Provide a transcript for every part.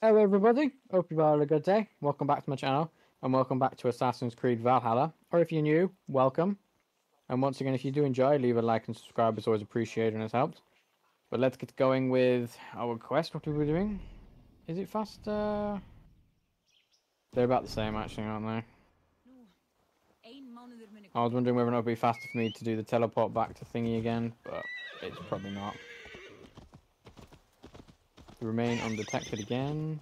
Hello everybody, hope you've had a good day. Welcome back to my channel, and welcome back to Assassin's Creed Valhalla. Or if you're new, welcome. And once again, if you do enjoy, leave a like and subscribe, it's always appreciated and it's helped. But let's get going with our quest, what are we doing? Is it faster? They're about the same actually, aren't they? I was wondering whether or not it would be faster for me to do the teleport back to thingy again, but it's probably not. Remain undetected again.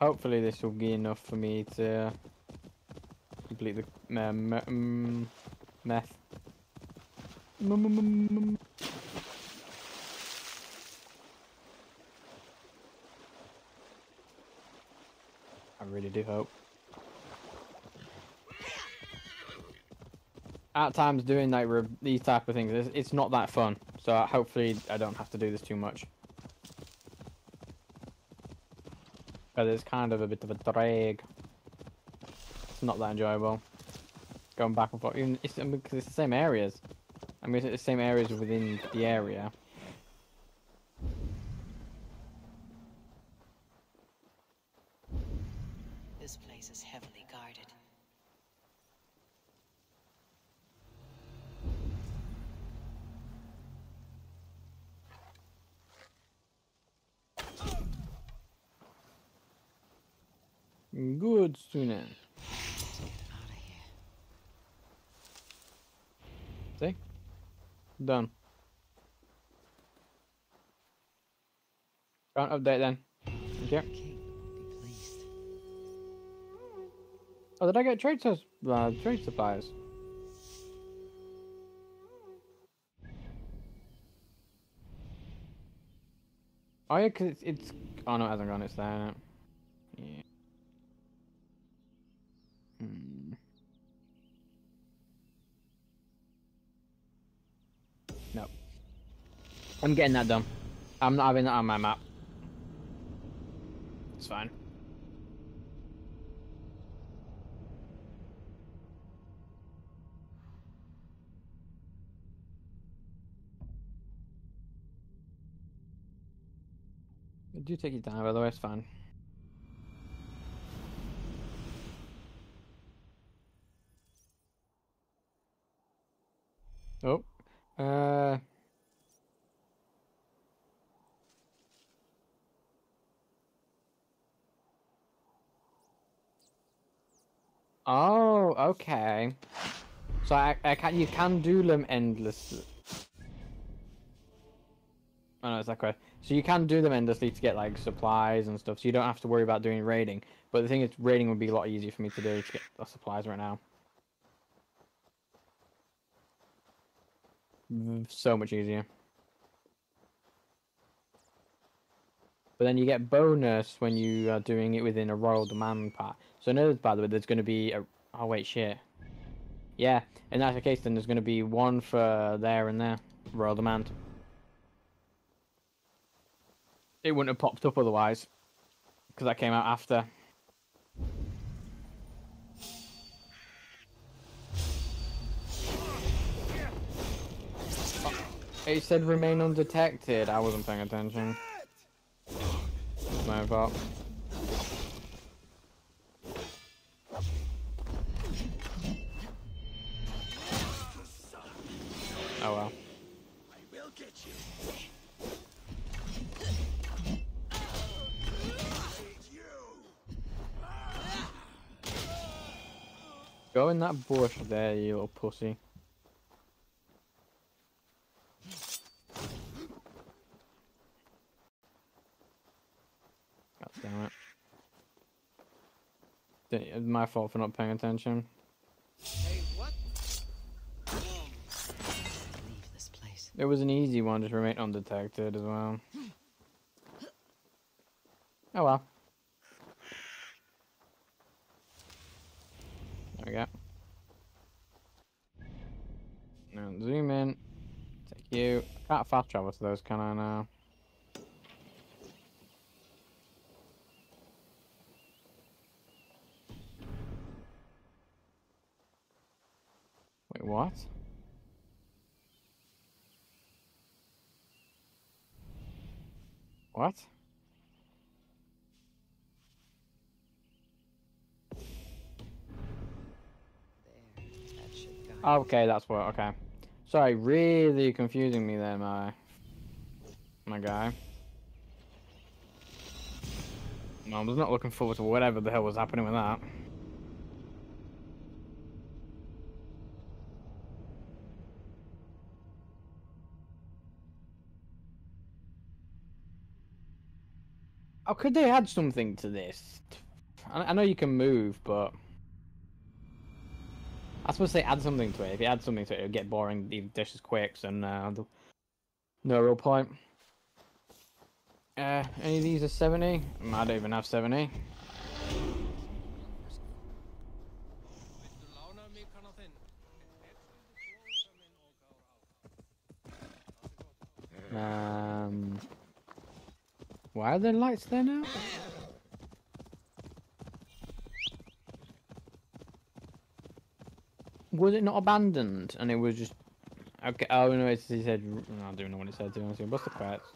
Hopefully this will be enough for me to complete the um, um, meth. I really do hope. At times doing like these type of things, it's, it's not that fun. So uh, hopefully I don't have to do this too much. But it's kind of a bit of a drag. It's not that enjoyable. Going back and forth. Even it's, because it's the same areas. I mean, it's the same areas within the area. This place is heavily guarded. Good, Sunan. See? Done. Can't update then. Okay. Oh, did I get trade, uh, trade supplies? Oh yeah, cause it's, it's oh no, it hasn't gone. It's there. Yeah. I'm getting that done. I'm not having that on my map. It's fine. do take your time, by the way, it's fine. Oh. Uh... Oh, okay. So I, I can you can do them endlessly. Oh no, it's that way. So you can do them endlessly to get like supplies and stuff. So you don't have to worry about doing raiding. But the thing is, raiding would be a lot easier for me to do to get the supplies right now. Mm, so much easier. But then you get bonus when you are doing it within a royal demand part. So notice, by the way, there's going to be a... Oh, wait, shit. Yeah, in that case, then there's going to be one for there and there. Royal demand. It wouldn't have popped up otherwise. Because that came out after. It said remain undetected. I wasn't paying attention. It's my fault. Oh well. I will get you. Go in that bush there, you little pussy. God damn it. It's my fault for not paying attention. Hey, what? Leave this It was an easy one, just remain undetected as well. Oh well. There we go. Now zoom in. Take you. Can't fast travel to those, can I now? Wait, what? What? Okay, that's what. Okay. Sorry, really confusing me there, my my guy. No, I was not looking forward to whatever the hell was happening with that. Oh, could they add something to this? I, know you can move, but I suppose they add something to it. If you add something to it, it'll get boring. The dishes quick, and uh, the- no real point. Uh, any of these are seventy? Mm, I don't even have seventy. Um, why are there lights there now? Was it not abandoned? And it was just okay. Oh no, he said. I don't know what it said. To be honest, what's the credits?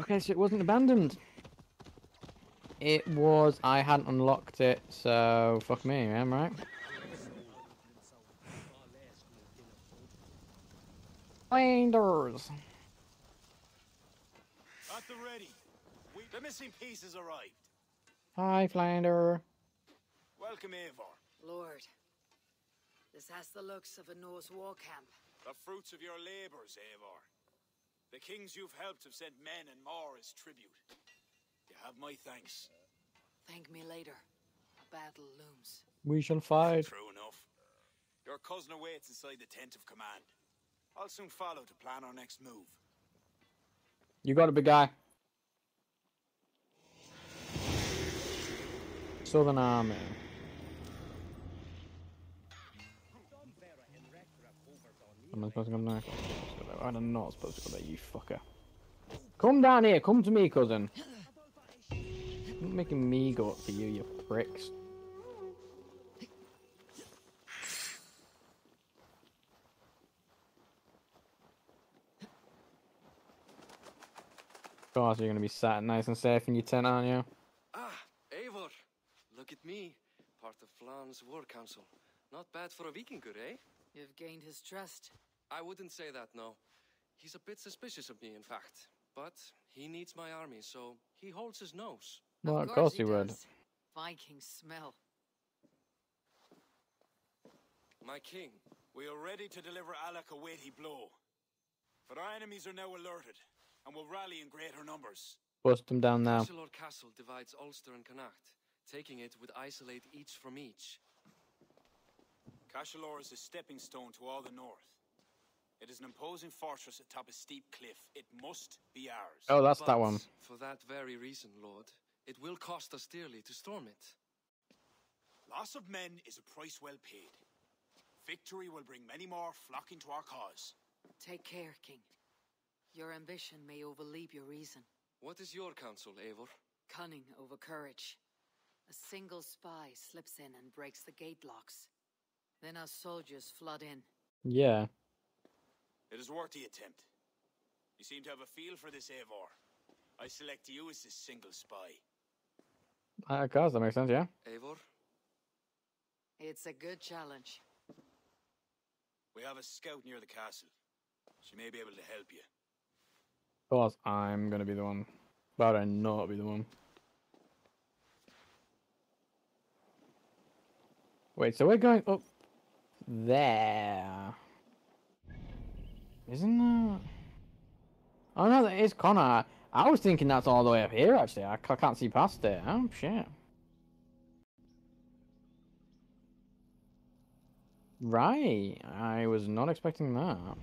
Okay, so it wasn't abandoned. It was. I hadn't unlocked it, so fuck me, am I right? Finders. At the ready. We... The missing pieces arrived. Hi, Flander. Welcome, Eivor. Lord, this has the looks of a Norse war camp. The fruits of your labors, Eivor. The kings you've helped have sent men and more as tribute. You have my thanks. Thank me later. A battle looms. We shall fight. True enough. Your cousin awaits inside the tent of command. I'll soon follow to plan our next move. You got it, big guy. Southern Army. Am I supposed to come down? I'm not supposed to go there, you fucker. Come down here, come to me, cousin. Making me go up to you, you pricks. Course, you're gonna be sat nice and safe in your tent, aren't you? Ah, Eivor. Look at me. Part of Flann's war council. Not bad for a Vikingur, eh? You've gained his trust. I wouldn't say that, no. He's a bit suspicious of me, in fact. But he needs my army, so he holds his nose. Well, of course he would. Viking smell. My king. We are ready to deliver Alec a weighty blow. But our enemies are now alerted, and will rally in greater numbers. Bust them down now. Castle Castle divides Ulster and Connacht. Taking it would isolate each from each. Cashalor is a stepping stone to all the north. It is an imposing fortress atop a steep cliff. It must be ours. Oh, that's that one. For that very reason, Lord, it will cost us dearly to storm it. Loss of men is a price well paid. Victory will bring many more flocking to our cause. Take care, King. Your ambition may overleap your reason. What is your counsel, Eivor? Cunning over courage. A single spy slips in and breaks the gate locks. Then our soldiers flood in. Yeah. It is worth the attempt. You seem to have a feel for this, Eivor. I select you as this single spy. Uh, Of course, that makes sense, yeah. Eivor? It's a good challenge. We have a scout near the castle. She may be able to help you. Course, I'm gonna be the one. But I not be the one. Wait, so we're going up there. Isn't that? Oh no, that is Connor. I was thinking that's all the way up here, actually. I, can't see past it. Oh, shit. Right. I was not expecting that.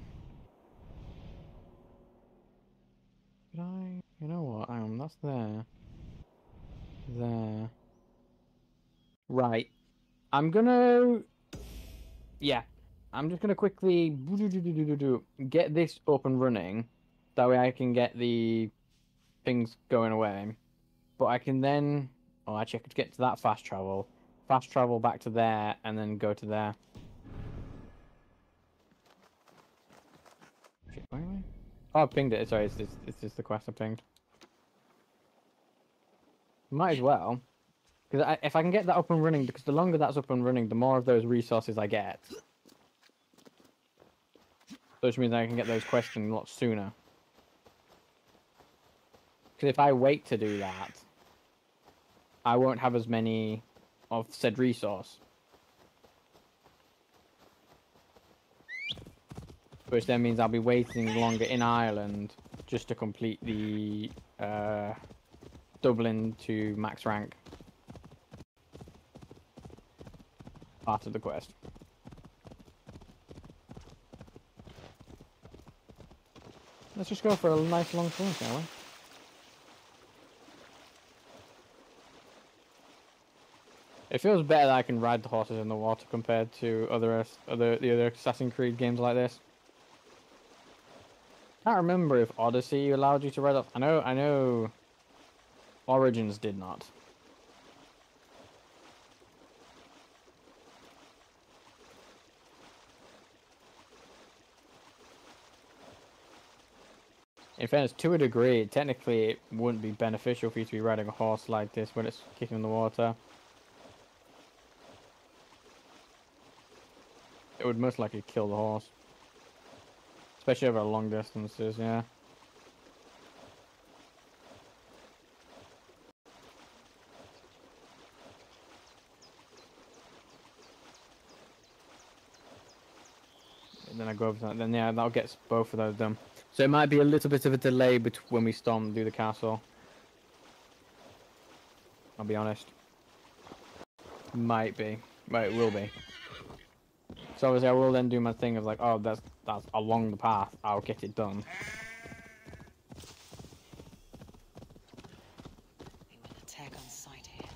I? You know what? On, that's there. There. Right. I'm gonna. Yeah. I'm just gonna quickly get this up and running. That way I can get the things going away. But I can then. Oh, actually, I could get to that fast travel. fast travel back to there and then go to there. Shit, where am I? Oh, I pinged it. Sorry, it's, it's, it's just the quest I pinged. Might as well. Because if I can get that up and running, because the longer that's up and running, the more of those resources I get. Which means I can get those questions a lot sooner. Because if I wait to do that, I won't have as many of said resource. Which then means I'll be waiting longer in Ireland just to complete the uh, Dublin to max rank part of the quest. Let's just go for a nice long swim, shall we? It feels better that I can ride the horses in the water compared to other other the other Assassin's Creed games like this. I can't remember if Odyssey allowed you to ride up. I know, I know. Origins did not. In fairness, to a degree, technically it wouldn't be beneficial for you to be riding a horse like this when it's kicking in the water. It would most likely kill the horse. Especially over long distances, yeah. And then I go over that, then yeah, that'll get both of those done. So it might be a little bit of a delay between when we storm do the castle. I'll be honest. Might be. Well, it will be. So obviously I will then do my thing of like, oh, that's that's along the path. I'll get it done. Attack on sight here.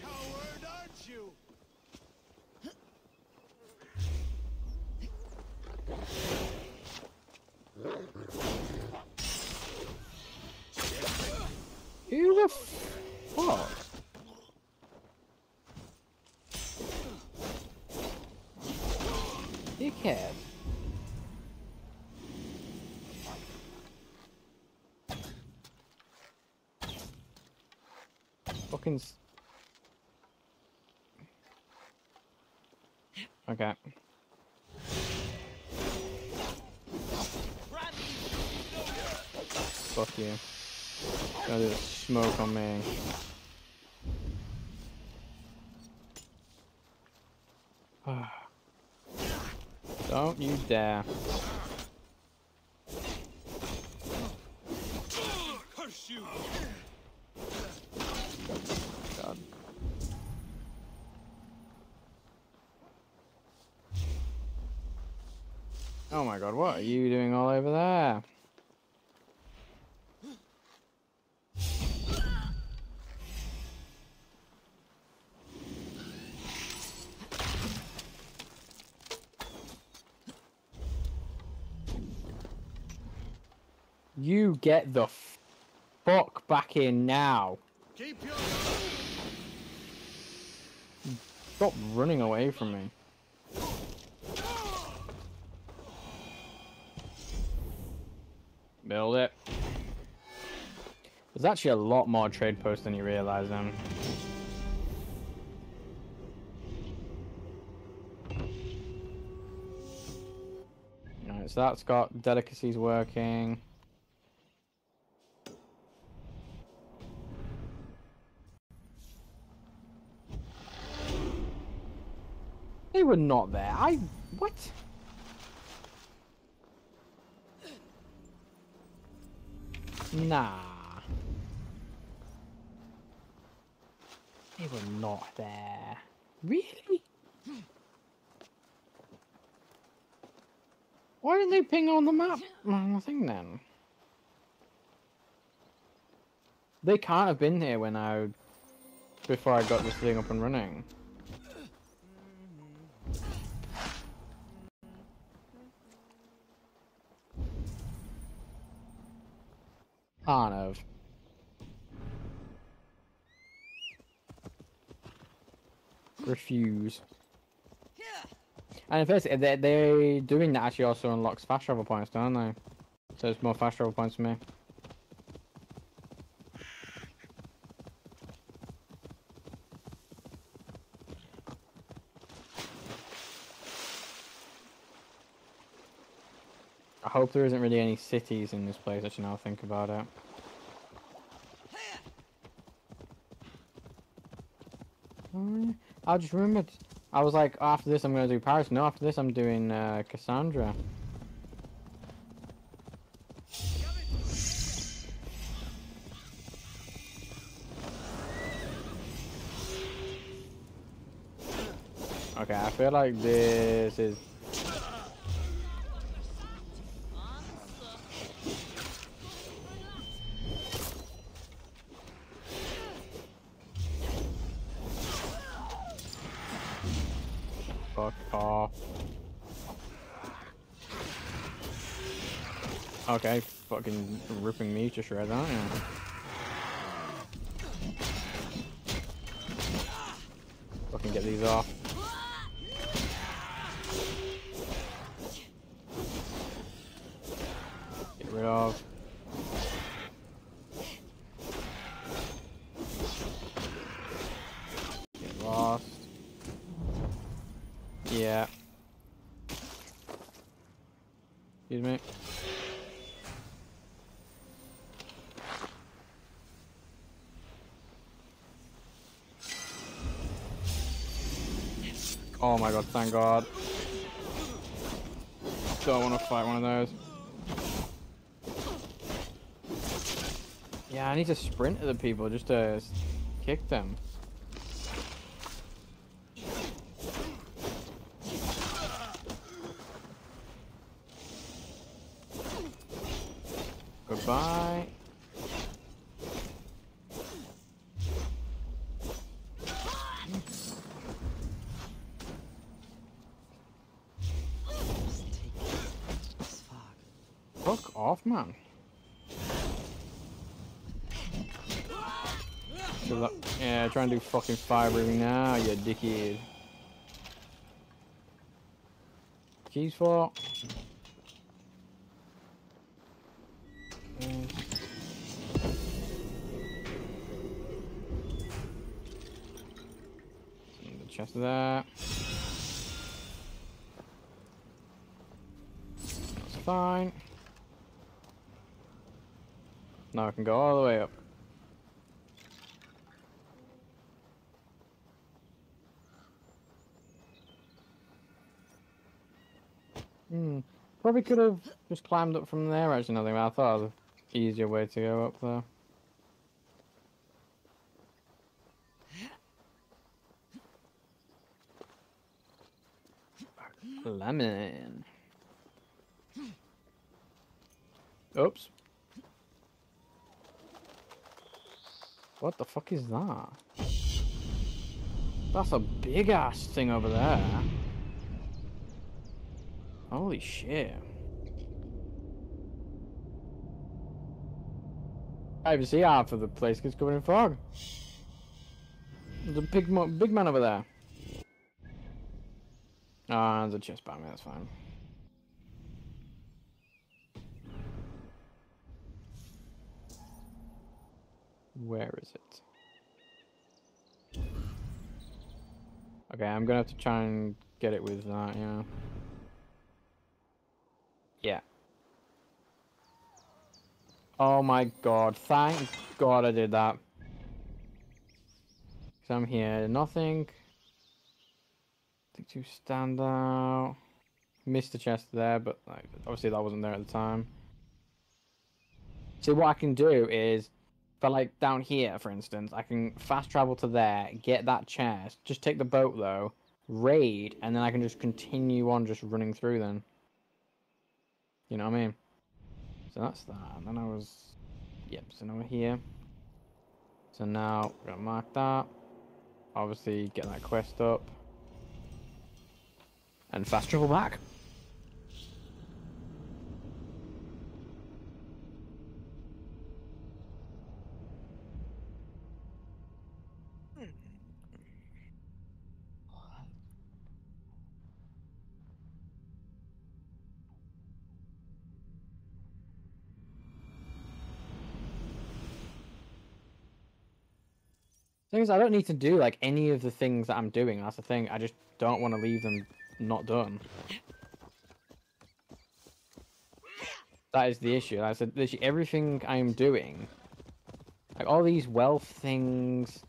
Coward, aren't you? Who the fuck? Dickhead. Fucking. Okay. Fuck you. Oh, there's smoke on me. Don't you dare. Curse you! God. Oh my god, what are you doing all over there? You get the fuck back in now. Keep your Stop running away from me. Build it. There's actually a lot more trade posts than you realize, then. Alright, so that's got delicacies working. They were not there. I. What? Nah. They were not there. Really? Why didn't they ping on the map? the then? They can't have been here when I. before I got this thing up and running. Kind of. Refuse. And if it's, they're, they're doing that actually also unlocks fast travel points, don't they? So it's more fast travel points for me. Hope there isn't really any cities in this place, actually, now I think about it. I just remembered. I was like, after this I'm going to do Paris. No, after this I'm doing uh, Cassandra. Okay, I feel like this is... Fucking ripping me to shreds, aren't you? Fucking get these off. Get rid of. Get lost. Yeah. Excuse me. Oh my god, thank god. Don't want to fight one of those. Yeah, I need to sprint to the people just to kick them. Goodbye. Just take this fog. Fuck off, man. Good luck. Yeah, try and do fucking fire breathing now, you dickhead. Keys for. Mm. The chest there. That's fine. Now I can go all the way up. Hmm. Probably could have just climbed up from there, actually, nothing. I thought of the easier way to go up there. Lemon. Oops. What the fuck is that? That's a big ass thing over there. Holy shit. I even see half of the place gets covered in fog. There's a big, big man over there. Ah, there's a chest by me, that's fine. Where is it? Okay, I'm gonna have to try and get it with that. Yeah. Oh my god, thank god I did that. Cause I'm here, nothing. Think to stand out. Missed the chest there, but like, obviously that wasn't there at the time. See, what I can do is, for like down here, for instance, I can fast travel to there, get that chest, just take the boat though, raid, and then I can just continue on just running through then. You know what I mean? So that's that. And then I was, yep. So now we're here. So now we're gonna mark that. Obviously, get that quest up, and fast travel back. Thing is, I don't need to do like any of the things that I'm doing. That's the thing. I just don't want to leave them not done. That is the issue. I said literally everything I'm doing, like all these wealth things,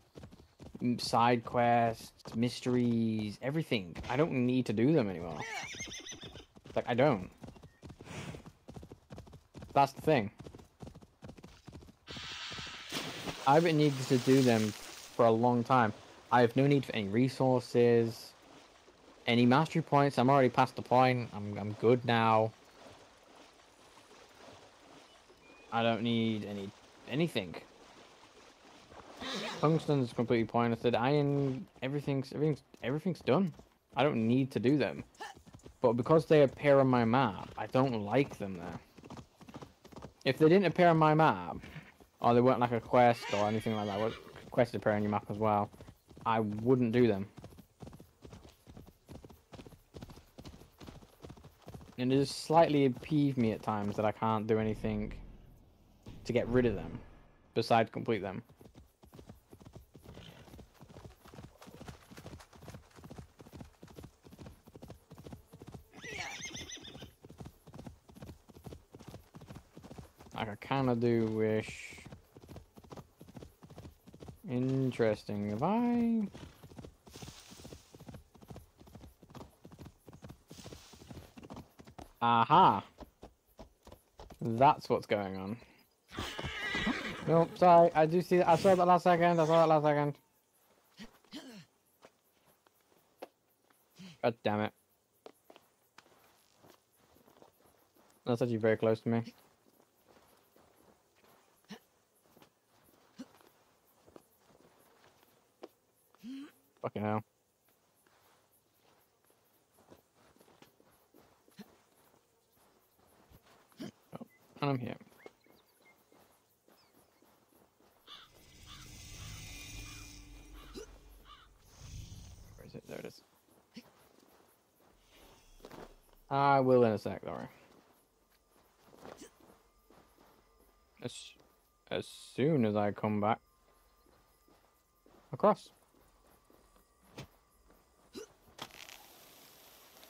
side quests, mysteries, everything. I don't need to do them anymore. Like I don't. That's the thing. I haven't needed to do them for a long time. I have no need for any resources, any mastery points. I'm already past the point. I'm I'm good now. I don't need any anything. Tungsten's completely pointless. The iron, everything's everything's everything's done. I don't need to do them. But because they appear on my map, I don't like them there. If they didn't appear on my map, or they weren't like a quest or anything like that, quests appear on your map as well, I wouldn't do them. And it just slightly peeve me at times that I can't do anything to get rid of them, besides complete them. Like I kind of do wish. Interesting. If I Aha. That's what's going on. No, sorry. I do see. I saw that last second. I saw that last second. God damn it. That's actually very close to me. Fucking hell. Oh, and I'm here. Where is it? There it is. I will in a sec, don't worry. As, as soon as I come back across.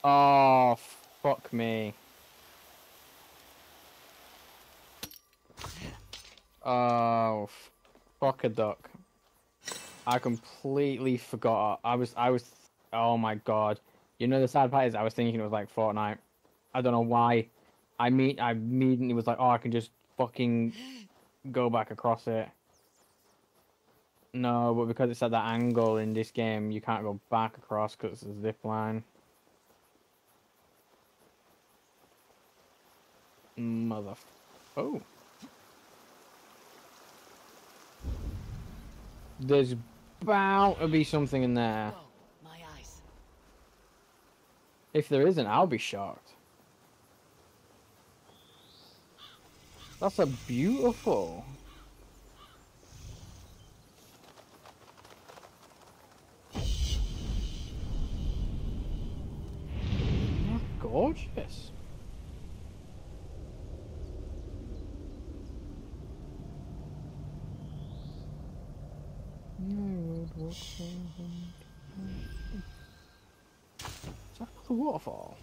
Oh, fuck me. Oh, fuck a duck. I completely forgot. I was, I was, oh my god. You know the sad part is I was thinking it was like Fortnite. I don't know why. I mean, I immediately was like, oh, I can just fucking go back across it. No, but because it's at that angle in this game, you can't go back across because it's a zip line. Mother. Oh. There's bound to be something in there. Oh, eyes. If there isn't, I'll be shocked. That's a beautiful. Gorgeous. Is that another waterfall?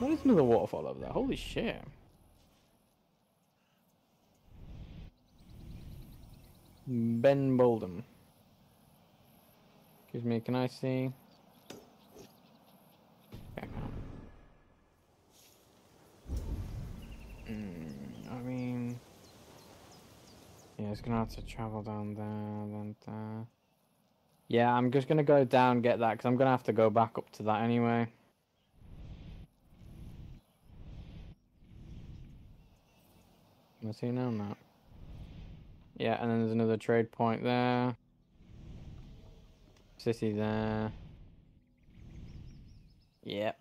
That is another waterfall over there. Holy shit. Ben Bulben. Excuse me, can I see? Yeah, I can. Mm, I mean, yeah, it's gonna have to travel down there, then there. Yeah, I'm just gonna go down get that because I'm gonna have to go back up to that anyway. I see now? No. Yeah, and then there's another trade point there. City there. Yep.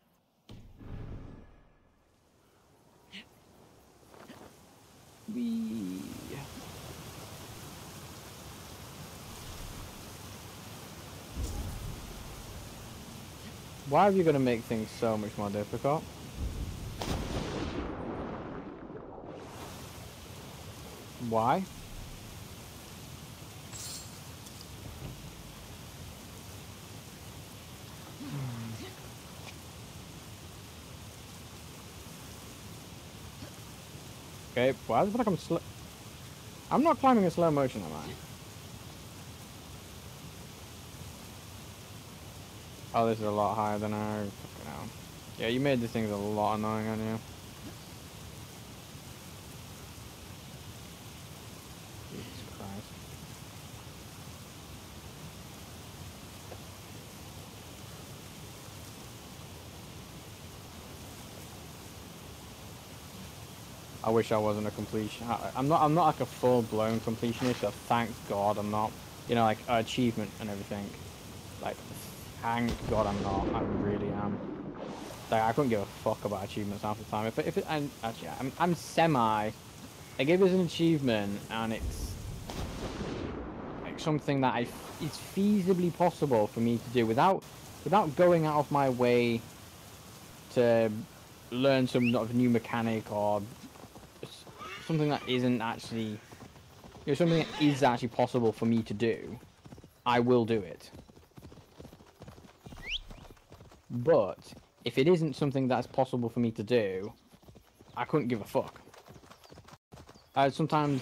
Wee. Why are you going to make things so much more difficult? Why? Okay, why well, I feel like I'm slow? I'm not climbing in slow motion, am I? Oh, this is a lot higher than know. Yeah, you made this thing a lot annoying on you. Jesus Christ. I wish I wasn't a completion. I, I'm not. I'm not like a full-blown completionist. So thank God I'm not. You know, like achievement and everything. Like, thank God I'm not. I really am. Like, I couldn't give a fuck about achievements half the time. If, if it, and actually, I'm, I'm semi. Like, if it's an achievement and it's like something that I, f- it's feasibly possible for me to do without, without going out of my way to learn some sort of new mechanic or something that isn't actually, you know, something that is actually possible for me to do, I will do it. But if it isn't something that's possible for me to do, I couldn't give a fuck. I sometimes,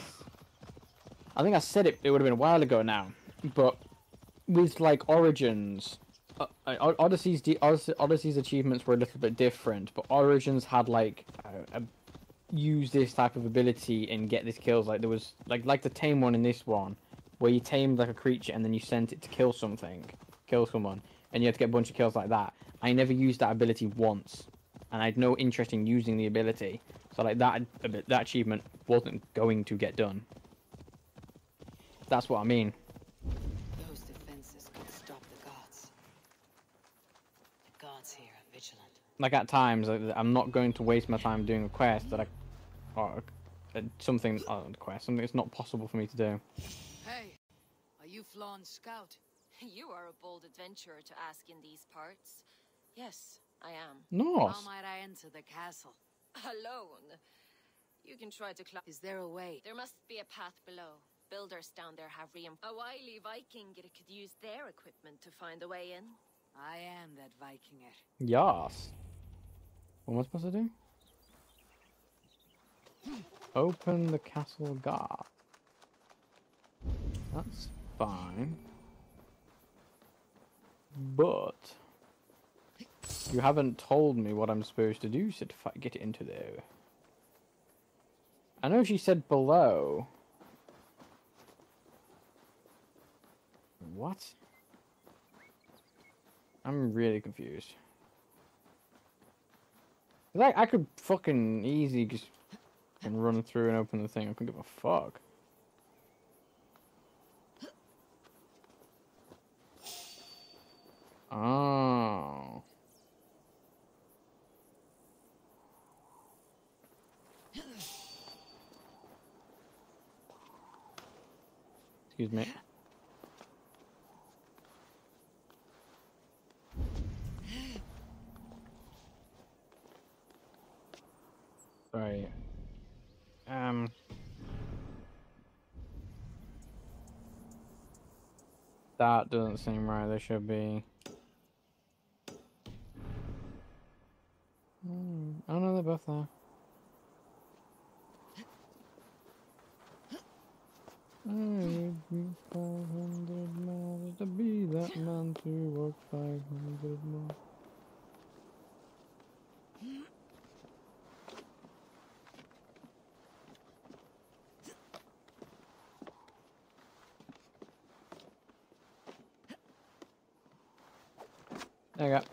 I think I said it. It would have been a while ago now, but with like Origins, uh, uh, Odyssey's Odyssey's achievements were a little bit different, but Origins had like a, use this type of ability and get these kills. Like there was like like the tame one in this one, where you tamed like a creature and then you sent it to kill something, kill someone, and you had to get a bunch of kills like that. I never used that ability once, and I had no interest in using the ability. So like that that achievement wasn't going to get done. That's what I mean. Those defenses could stop the gods. The gods here are vigilant. Like at times, I- I'm not going to waste my time doing a quest that I, or uh, something uh, quest, something that's not possible for me to do. Hey, are you Flann's scout? You are a bold adventurer to ask in these parts. Yes, I am. Nice. How might I enter the castle? Alone. You can try to climb. Is there a way? There must be a path below. Builders down there have reinforced. A wily Viking could use their equipment to find a way in. I am that Vikinger. Yes. What am I supposed to do? Open the castle guard. That's fine. But you haven't told me what I'm supposed to do to get into there. I know she said below. What? I'm really confused. Like I could fucking easy just and run through and open the thing. I couldn't give a fuck. Oh. Excuse me. Sorry. Um. That doesn't seem right. There should be. Hmm. Oh no, they're both there. I would be 500 miles to be that man to walk 500 miles. There you go.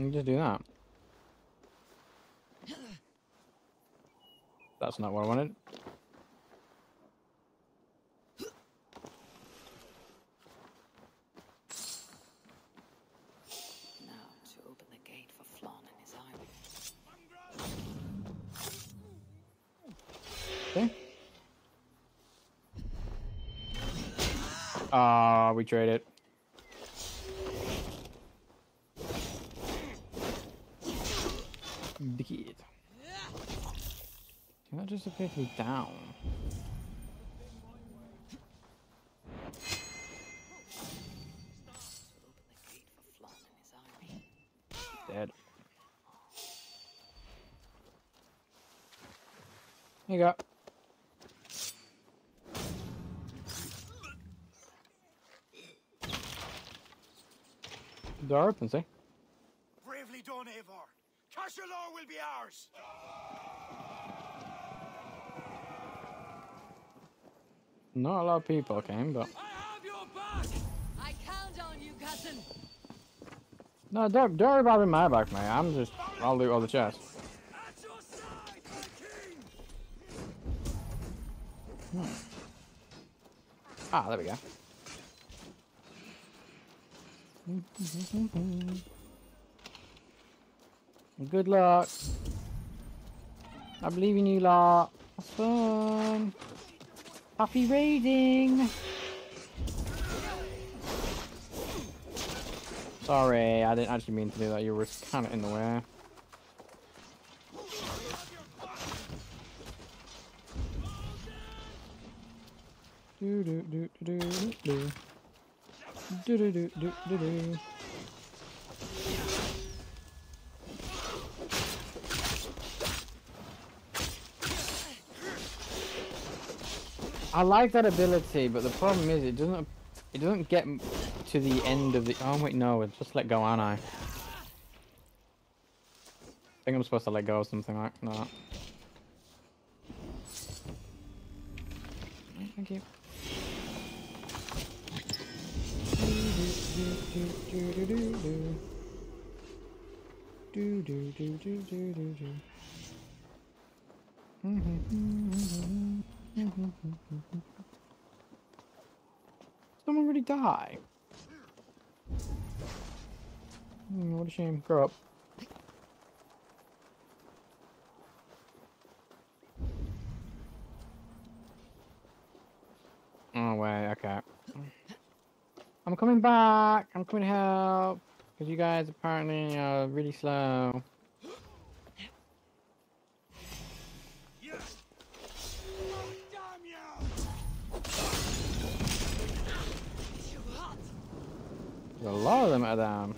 You just do that. That's not what I wanted. Now to open the gate for Flann and his army. Okay. Ah, we traded. The kid. Can that just appear to be down? To open the gate for Flann and army. Dead. You go. Door open, see? Eh? Bravely done, Eivor. Cashalor will be ours. Not a lot of people came, but I have your back! I count on you, cousin. no, don't don't worry about in my back, mate. I'm just I'll loot all the chests. At your side, my king! Ah, there we go. Good luck. I believe in you lot. Have fun. Happy raiding. Sorry, I didn't actually mean to do that. You were kind of in the way. Do do do do do do. Do do do do do I like that ability, but the problem is it doesn't it doesn't get to the end of the. Oh wait, no, it's just let go, aren't I? I think I'm supposed to let go of something like that. Thank you. Mm-hmm. Someone really die. Hmm, what a shame. Grow up. Oh wait, okay. I'm coming back. I'm coming to help. Because you guys apparently are really slow. A lot of them at down.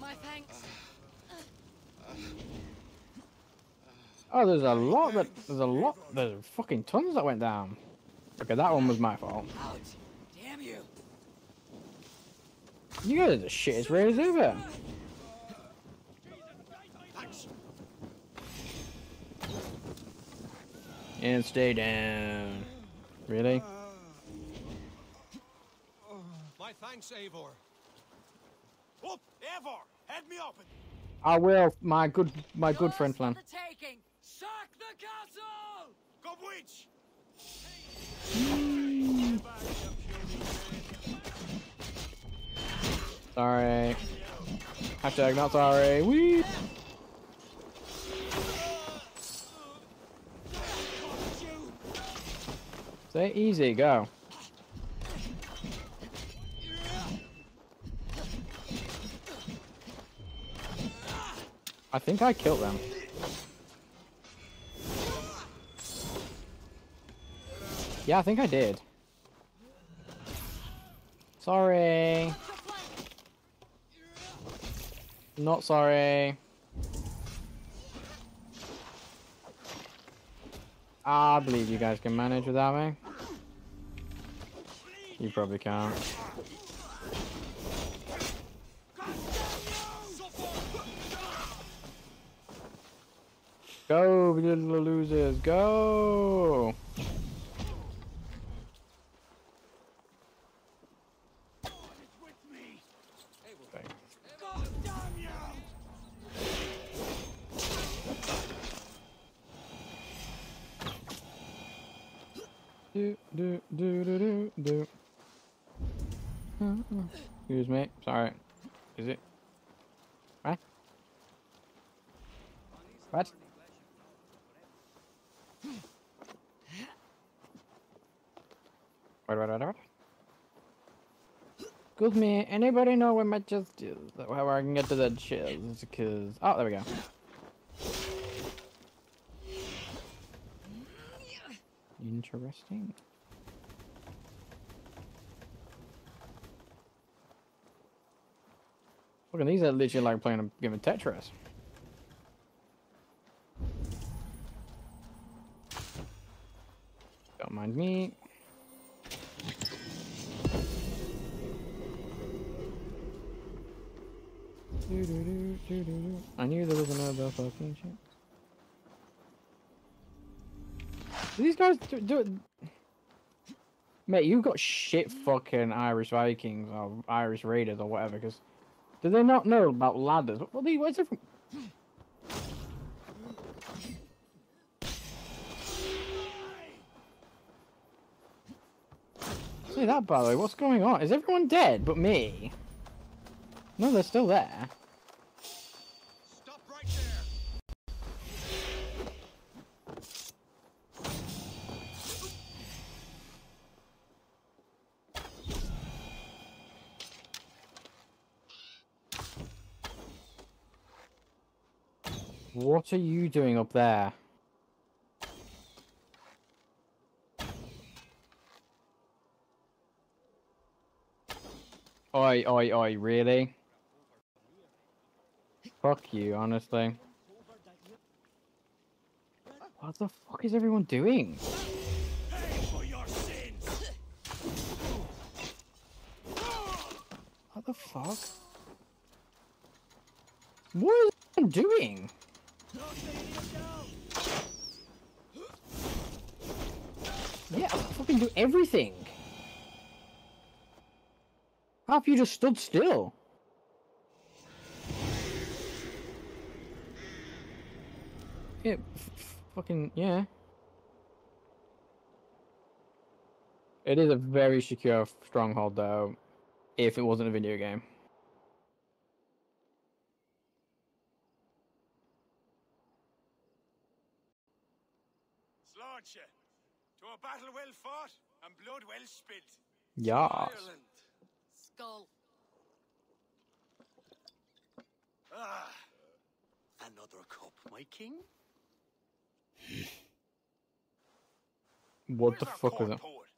My thanks. Oh, there's a lot that there's a lot there's fucking tons that went down. Okay, that one was my fault. Ouch. Damn you. You guys are the shittest raiders ever. And stay down. Really? My thanks, Eivor. Up, Eivor! Head me up and I will, my good my good friend for Flann. the taking. Sack the castle! go witch! Sorry. Hashtag not sorry. Wee. Say easy, go. I think I killed them. Yeah, I think I did. Sorry. Not sorry. I believe you guys can manage without me. You probably can't. Go, little losers, go! Do do do do do do. Excuse me. Sorry. Is it? What? What? Wait, wait, wait, wait. Excuse me, anybody know where my chest is? How I can get to that chest? Cause oh, there we go. Interesting. Look at these are literally like playing a game of Tetris. Don't mind me. I knew there was another fucking shit. These guys do, do it. Mate, you got shit fucking Irish Vikings or Irish Raiders or whatever, because do they not know about ladders? What, what, are it from? Say that, by the way. What's going on? Is everyone dead but me? No, they're still there. What are you doing up there? Oi, oi, oi, really? Fuck you, honestly. What the fuck is everyone doing? What the fuck? What is everyone doing? Yeah, I fucking do everything. How you just stood still? Yeah, fucking, yeah. It is a very secure stronghold, though, if it wasn't a video game. Launch you to a battle well fought and blood well spilt. Yes. Ireland. Skull. Ah, Another cup, my king? What where's the fuck is that? poet?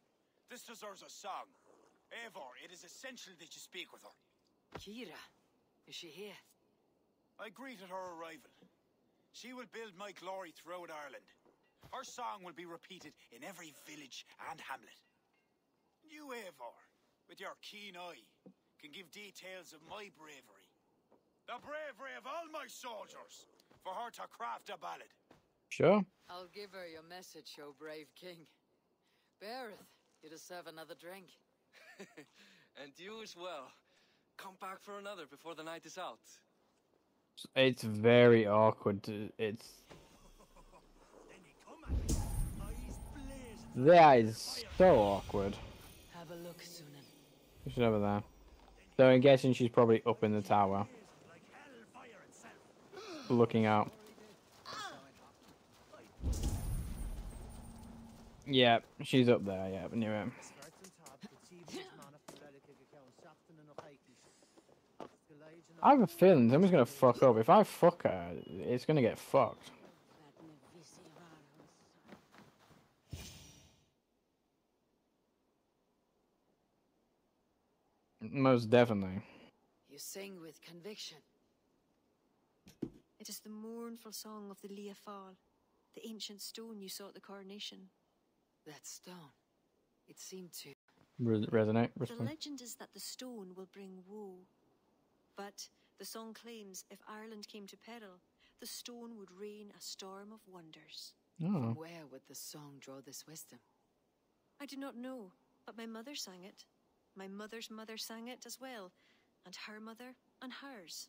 This deserves a song. Eivor, it is essential that you speak with her. Ciara. Is she here? I greeted her arrival. She will build my glory throughout Ireland. Her song will be repeated in every village and hamlet. You, Eivor, with your keen eye, can give details of my bravery. The bravery of all my soldiers, for her to craft a ballad. Sure. I'll give her your message, O brave king. Barid, you deserve another drink. And you as well. Come back for another before the night is out. It's very awkward. It's that is so awkward. Have a look, Sunan. She's over there. So I'm guessing she's probably up in the tower, looking out. Yeah, she's up there. Yeah, I knew it. I have a feeling someone's gonna fuck up. If I fuck her, it's gonna get fucked. Most definitely. You sing with conviction. It is the mournful song of the Lia Fáil, the ancient stone you saw at the coronation. That stone. It seemed to. Res- resonate. With the legend is that the stone will bring woe. But the song claims if Ireland came to peril, the stone would rain a storm of wonders. Oh, From where would the song draw this wisdom? I do not know, but my mother sang it. My mother's mother sang it as well, and her mother and hers.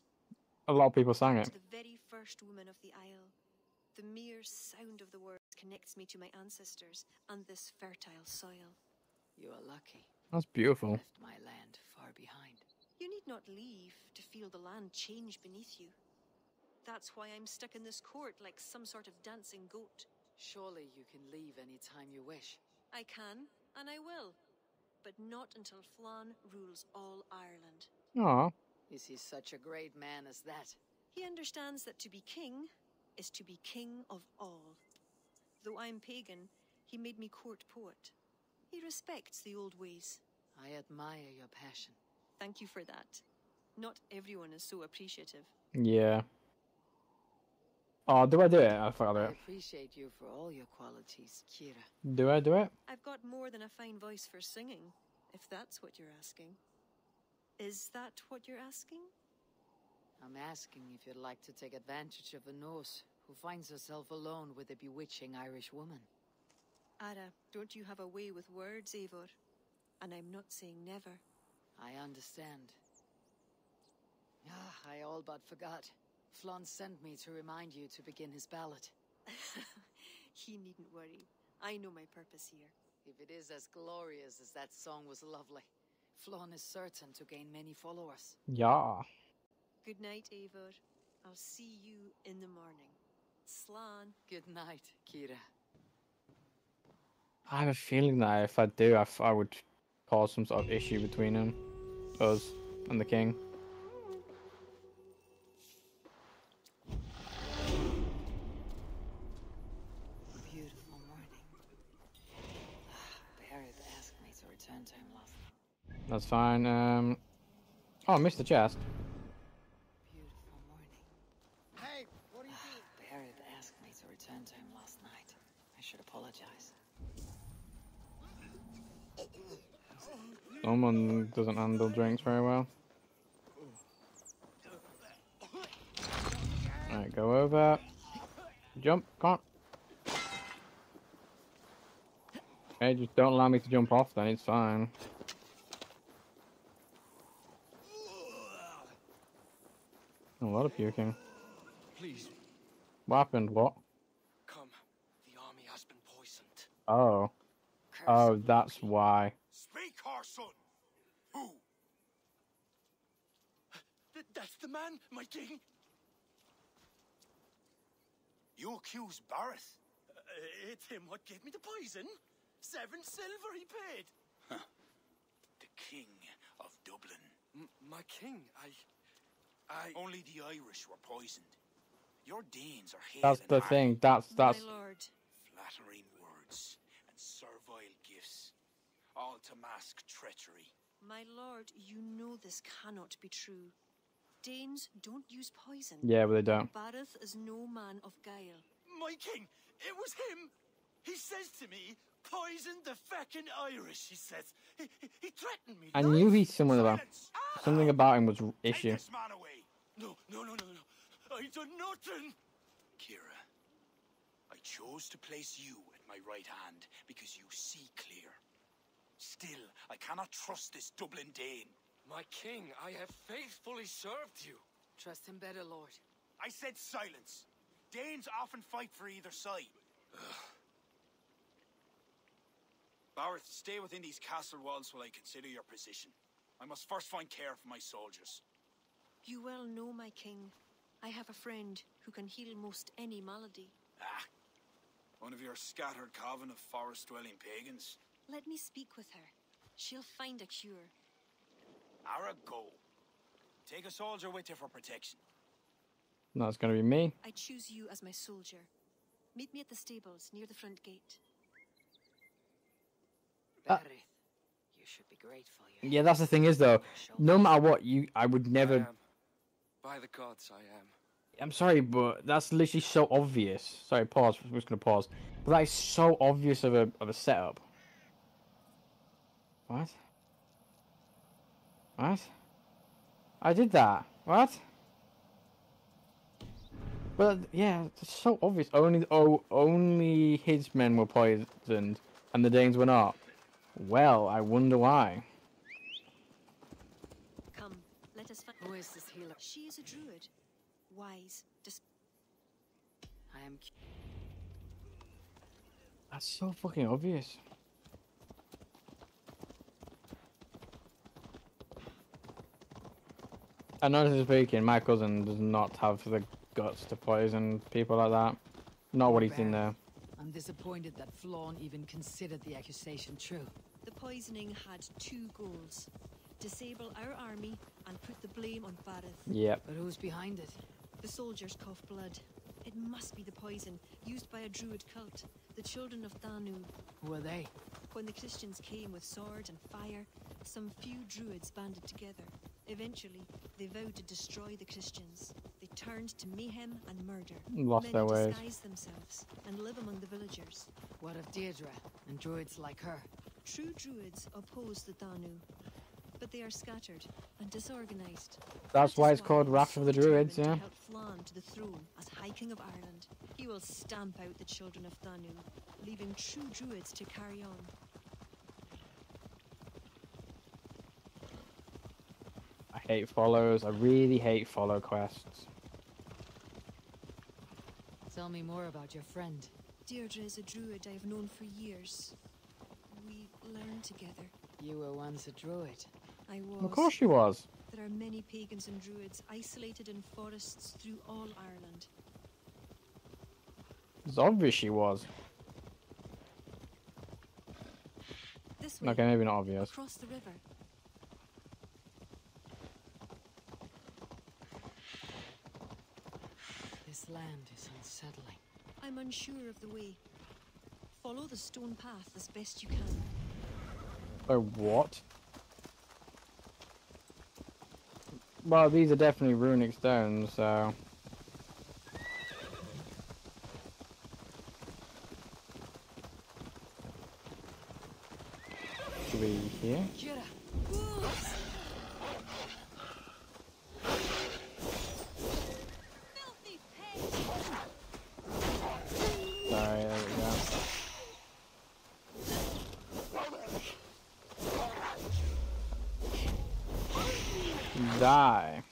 a lot of people sang it. To the very first woman of the Isle. The mere sound of the words connects me to my ancestors and this fertile soil. You are lucky. That's beautiful. Left my land far behind. You need not leave to feel the land change beneath you. That's why I'm stuck in this court like some sort of dancing goat. Surely you can leave any time you wish. I can, and I will. But not until Flann rules all Ireland. Aw, Is he such a great man as that? He understands that to be king is to be king of all. Though I'm pagan, he made me court poet. He respects the old ways. I admire your passion. Thank you for that. Not everyone is so appreciative. yeah. Oh, do I do it? I forgot I to do appreciate you for all your qualities, Ciara. Do I do it? I've got more than a fine voice for singing, if that's what you're asking. Is that what you're asking? I'm asking if you'd like to take advantage of a Norse who finds herself alone with a bewitching Irish woman. Ada, don't you have a way with words, Eivor? And I'm not saying never. I understand. Ah, I all but forgot. Flann sent me to remind you to begin his ballad. he needn't worry. I know my purpose here. If it is as glorious as that song was lovely, Flann is certain to gain many followers. Yeah. Good night, Eivor. I'll see you in the morning. Slan. Good night, Ciara. I have a feeling that if I do, I, f- I would cause some sort of issue between him, us, and the king. Beautiful morning. Barid asked me to return to him last night. That's fine. Um. Oh, I missed the chest. Beautiful morning. Hey, what are you doing? Barid asked me to return to him last night. I should apologize. Someone doesn't handle drinks very well. Alright, go over. Jump, come on. Hey, just don't allow me to jump off then, it's fine. A lot of puking. Please, What happened? What? come. The army has been poisoned. Oh. Curse Oh, that's why. Speak, our son. Who? Th- that's the man, my king. You accuse Barid? Uh, it's him what gave me the poison. Seven silver he paid. The king of Dublin. M- my king, I. I. Only the Irish were poisoned. Your Danes are hated That's the hardened. thing. That's that's My lord. Flattering words and servile gifts, all to mask treachery. My lord, you know this cannot be true. Danes don't use poison. yeah, but they don't. Barid is no man of guile. My king, it was him. He says to me, poison the feckin' Irish, he says. He, he, he threatened me. I knew he's someone about ah! something about him was r- Take issue. this man away. No, no, no, no, no. I done nothing. Ciara, I chose to place you at my right hand because you see clear. Still, I cannot trust this Dublin Dane. My king, I have faithfully served you. Trust him better, Lord. I said silence. Danes often fight for either side. Barid, stay within these castle walls while I consider your position. I must first find care for my soldiers. You well know, my king. I have a friend who can heal most any malady. Ah, one of your scattered coven of forest-dwelling pagans. Let me speak with her. She'll find a cure. Ara, go. Take a soldier with you for protection. That's gonna be me. I choose you as my soldier. Meet me at the stables near the front gate. Uh, Barid, you should be grateful. Yeah, that's the thing is though. No matter what, you I would never. By the gods, I am. I'm sorry, but that's literally so obvious. Sorry, pause. I'm just gonna pause. But that is so obvious of a of a setup. What? What? I did that. What? But yeah, it's so obvious. Only oh, only his men were poisoned, and the Danes were not. Well, I wonder why. Come, let us find. Who is this healer? She is a druid. Wise. Dis- I am. That's so fucking obvious. I know this Honestly speaking, my cousin does not have the guts to poison people like that. Not what he's in there. I'm disappointed that Flann even considered the accusation true. the poisoning had two goals disable our army and put the blame on Barid. Yeah. But who's behind it? The soldiers cough blood. It must be the poison used by a druid cult, the children of Danu. Who are they? When the Christians came with sword and fire, some few druids banded together. Eventually, they vowed to destroy the Christians. They turned to mayhem and murder. Lost Many their ways. disguise themselves and live among the villagers. What of Deirdre and druids like her? True druids oppose the Danu, but they are scattered and disorganized. That's why it's called I'm Wrath of the Druids, yeah. To help Flann to the throne as High King of Ireland. He will stamp out the children of Danu, leaving true druids to carry on. I hate follows. I really hate follow quests. Tell me more about your friend. Deirdre is a druid I've known for years. We learned together. You were once a druid. I was. Of course she was. There are many pagans and druids isolated in forests through all Ireland. It's obvious she was. This way, Okay, maybe not obvious. across the river. This land is unsettling. I'm unsure of the way. Follow the stone path as best you can. Oh, what? Well, these are definitely runic stones, so... Should we here? Ciara! Filthy pig! Sorry, there we go. Die.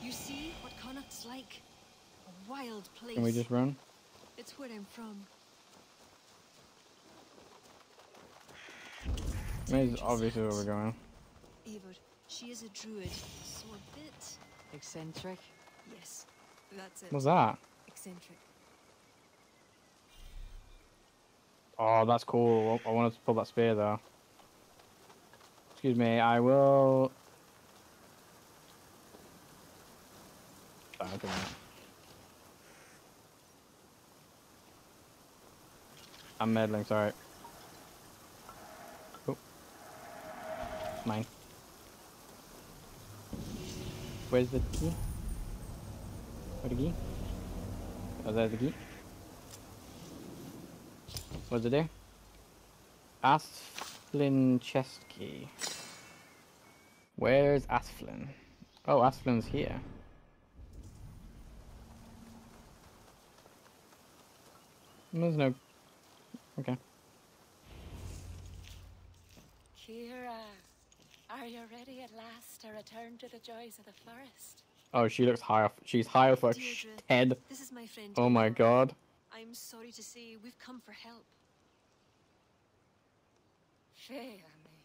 You see what Connacht's like? A wild place. Can we just run? It's where I'm from. This is obviously where we're going. Eivor, she is a druid, so a bit. Eccentric? Yes, that's it. What's that? Eccentric. Oh, that's cool. I wanted to pull that spear though. Excuse me, I will. Ah, okay. I'm meddling, sorry. Mine. Where's the key? Where's the key? Oh, there's the key. Was it there? Asflin chest key. Where's Asflin? Oh, Asflin's here. There's no. Okay. Ciara, are you ready at last to return to the joys of the forest? Oh, she looks high off. She's high off her Deirdre. head. This is my friend. Oh my god. I'm sorry to say we've come for help. Fair me.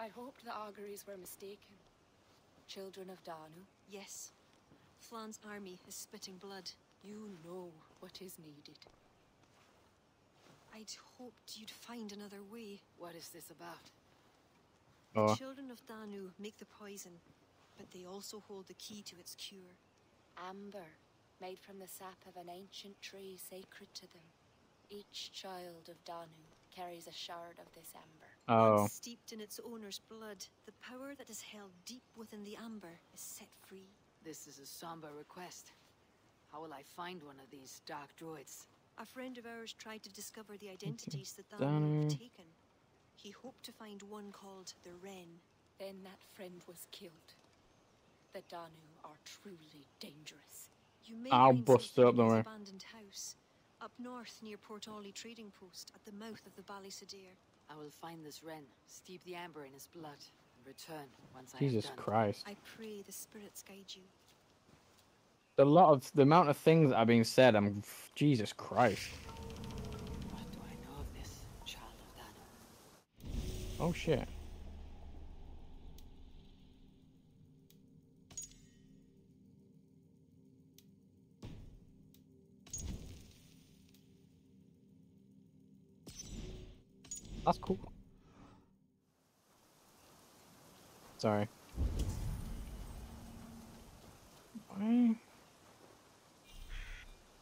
I hoped the auguries were mistaken. Children of Danu, Yes. Flann's army is spitting blood. you know what is needed. I'd hoped you'd find another way. What is this about? The Oh. children of Danu make the poison, but they also hold the key to its cure. Amber, made from the sap of an ancient tree sacred to them. Each child of Danu carries a shard of this amber. Oh. Once steeped in its owner's blood, the power that is held deep within the amber is set free. This is a somber request. How will I find one of these dark druids? A friend of ours tried to discover the identities that Danu. Danu have taken. He hoped to find one called the Wren. Then that friend was killed. The Danu are truly dangerous. You may I'll bust it up, in don't worry. abandoned house, up north near Port Ollie trading post at the mouth of the Ballysadare. I will find this wren, steep the amber in his blood, and return once I Jesus have done. Christ. I pray the spirits guide you. A lot of the amount of things that are being said. I'm Jesus Christ. What do I know of this child of Danu? Oh shit. That's cool. Sorry.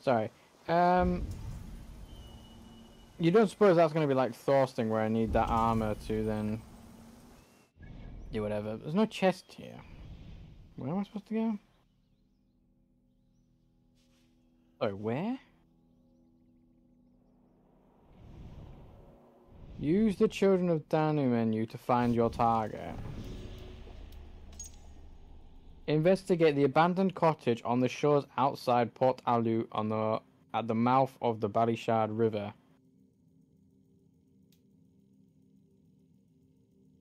Sorry. Um. You don't suppose that's going to be like Thorsten where I need that armor to then do whatever. There's no chest here. Where am I supposed to go? Oh, where? Use the Children of Danu menu to find your target. Investigate the abandoned cottage on the shores outside Port Alu on the at the mouth of the Ballysadare River.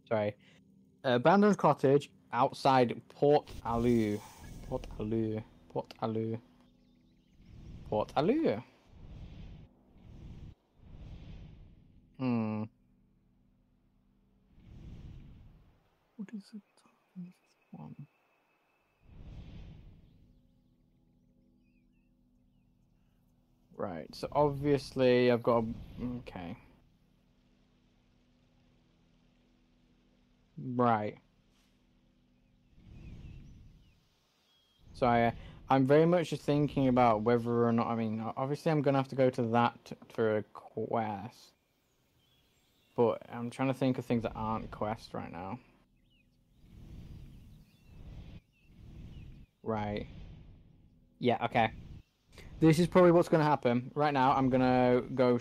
Sorry. Abandoned cottage outside Port Alu. Port Alu. Port Alu. Port Alu. Hmm. What is it? One. Right, so obviously I've got a... Okay. Right. So I, I'm very much just thinking about whether or not, I mean, obviously I'm going to have to go to that for a quest. But I'm trying to think of things that aren't quests right now. Right. Yeah, okay. This is probably what's going to happen. Right now, I'm going to go...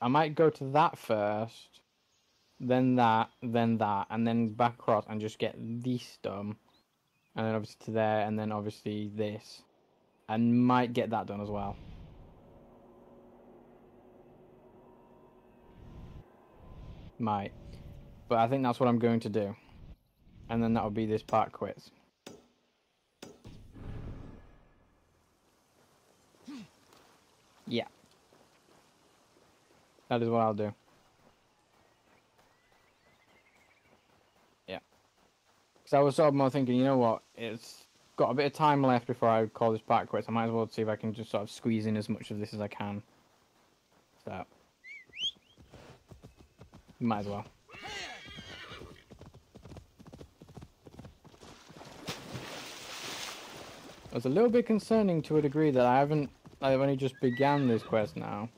I might go to that first, then that, then that, and then back across and just get this done. And then obviously to there, and then obviously this. And might get that done as well. Might. But I think that's what I'm going to do. And then that'll be this part quits. Yeah. That is what I'll do. Because I was sort of more thinking, you know what, it's got a bit of time left before I call this part quits. I might as well see if I can just sort of squeeze in as much of this as I can. So. Might as well. It's a little bit concerning to a degree that I haven't, I've only just began this quest now.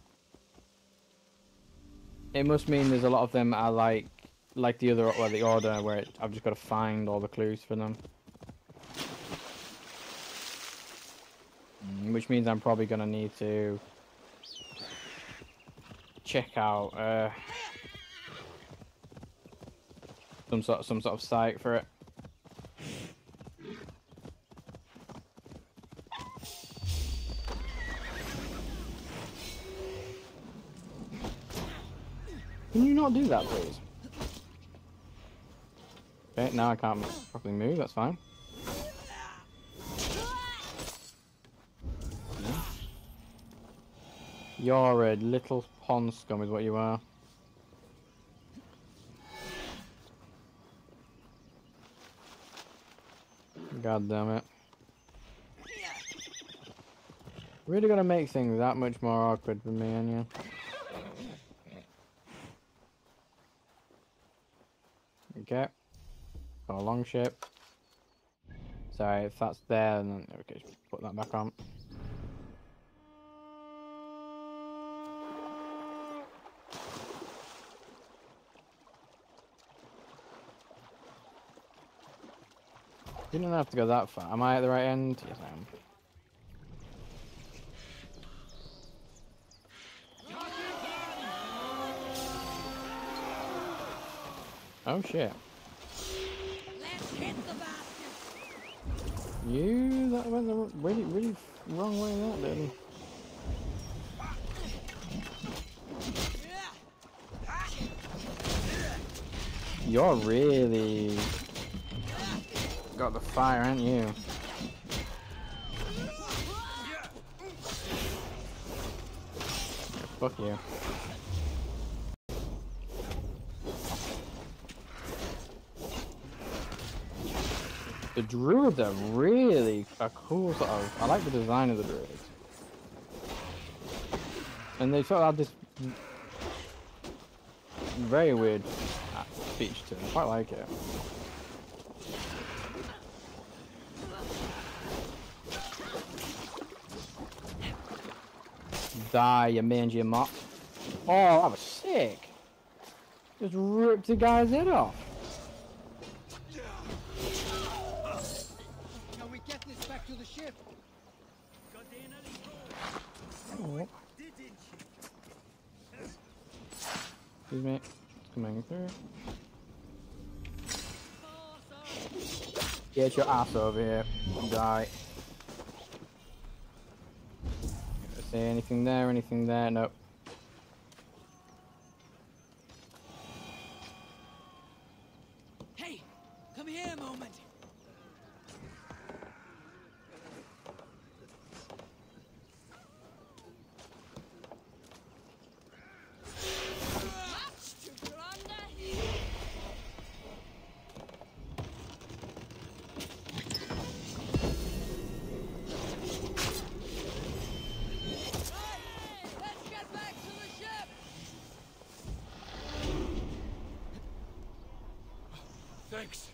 It must mean there's a lot of them are like, like the other, the order, where it, I've just got to find all the clues for them. Mm, Which means I'm probably going to need to check out uh, some sort of, some sort of site for it. Can you not do that, please? Okay, now I can't properly move, that's fine. You're a little pond scum is what you are. God damn it. Really gonna make things that much more awkward for me and you. Okay. Got a long ship. Sorry, if that's there, then okay, just put that back on. You don't have to go that far. Am I at the right end? Yes, I am. Oh shit. You that went the really really wrong way that did. You're really got the fire, aren't you? Fuck you. Druids are really a cool sort of. I like the design of the druids, and they sort of have this very weird uh, speech to them. I quite like it. Die, you mangy mop. Oh, that was sick. Just ripped the guy's head off. Through. Get your ass over here. Die. See anything there? Anything there? Nope. Hey, come here a moment. Thanks.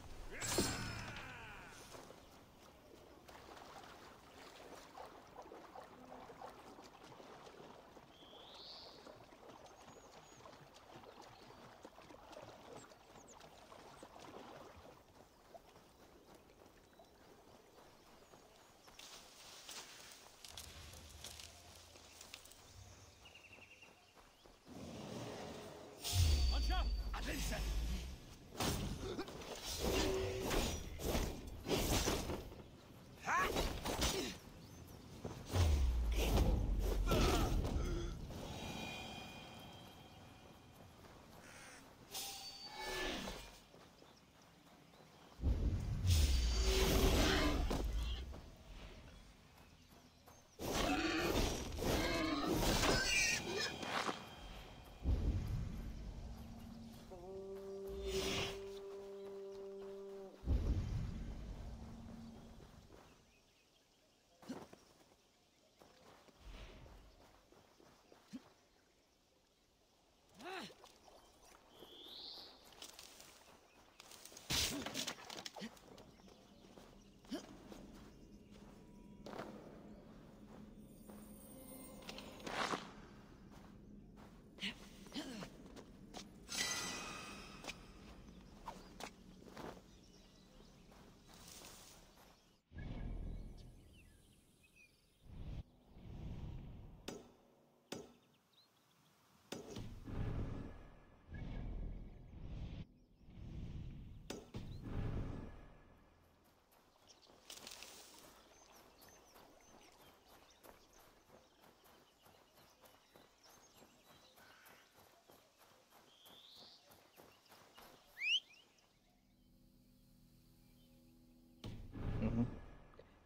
Attention!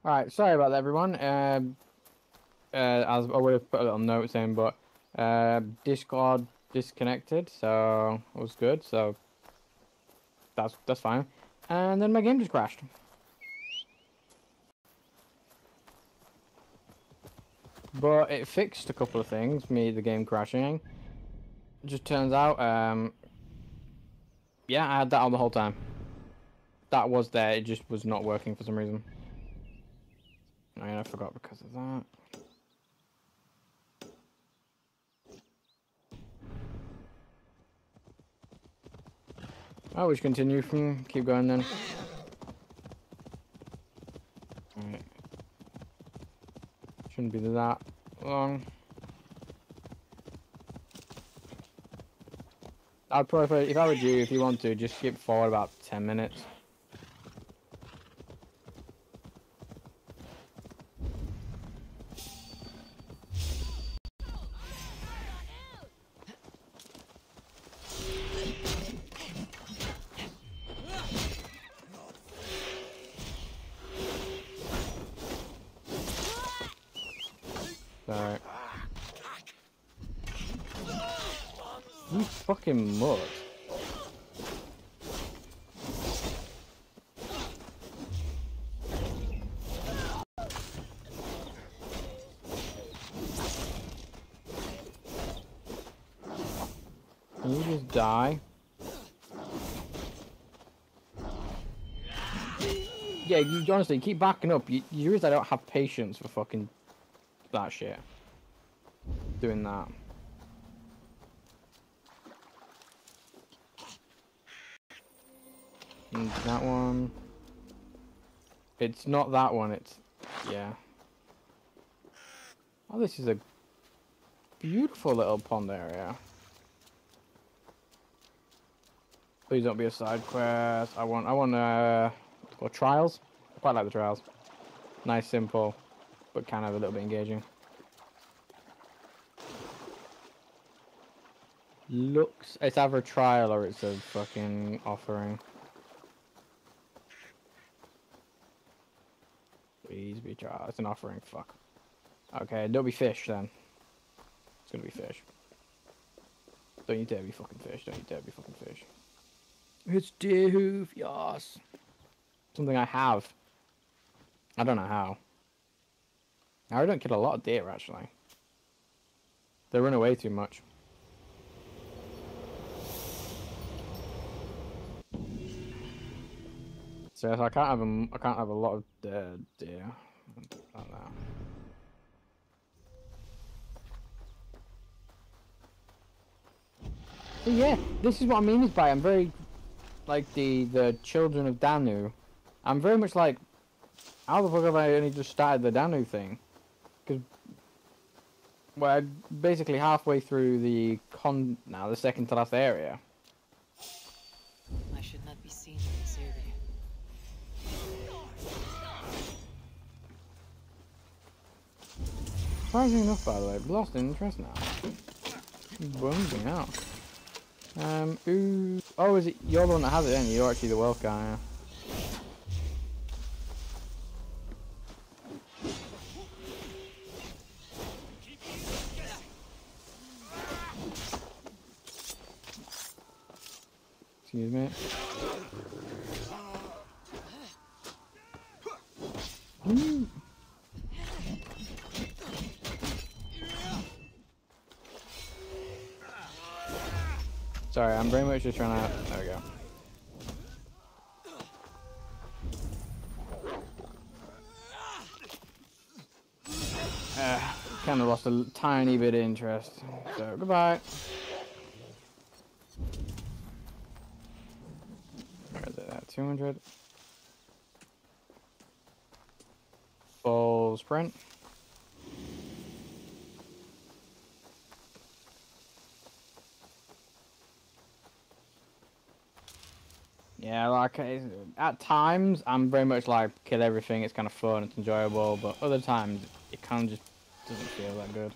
All right, sorry about that, everyone. Um, uh, as I would have put a little note saying, but uh, Discord disconnected, so it was good. So that's that's fine. And then my game just crashed. But it fixed a couple of things. Me, the game crashing. It just turns out, um, yeah, I had that on the whole time. That was there. It just was not working for some reason. Oh, yeah, I forgot because of that. Oh, we should continue from. Keep going then. Alright. Shouldn't be that long. I'd prefer, if I were you, if you want to, just skip forward about 10 minutes. Alright. You fucking mud. Can you just die? Yeah, you honestly keep backing up. You, you realize I don't have patience for fucking that shit. Doing that. And that one. It's not that one, it's. Yeah. Oh, this is a beautiful little pond area. Please don't be a side quest. I want, I want, uh, or trials. I quite like the trials. Nice, simple, but kind of a little bit engaging. Looks, it's either a trial or it's a fucking offering. Please be trial. It's an offering. Fuck. Okay, don't be fish then. It's gonna be fish. Don't you dare be fucking fish. Don't you dare be fucking fish. It's deer hoof, yes. Something I have. I don't know how. Now, I don't kill a lot of deer actually. They run away too much. So I can't have a, I can't have a lot of deer. Like that. But yeah, this is what I mean is by I'm very like the the children of Danu. I'm very much like how the fuck have I only just started the Danu thing? Because we're basically halfway through the con now, the second to last area. I should not be seen in this area. Surprising enough, by the way, I've lost interest now. Me out. Um, ooh. Oh, is it? You're the one that has it, aren't you? You're actually the wealth guy. Yeah. Excuse me. Sorry, I'm very much just trying to. There we go. Uh, kind of lost a tiny bit of interest. So, goodbye. Where is it at? 200. Full sprint. Yeah, like at times I'm very much like kill everything. It's kind of fun, it's enjoyable, but other times it kind of just doesn't feel that good.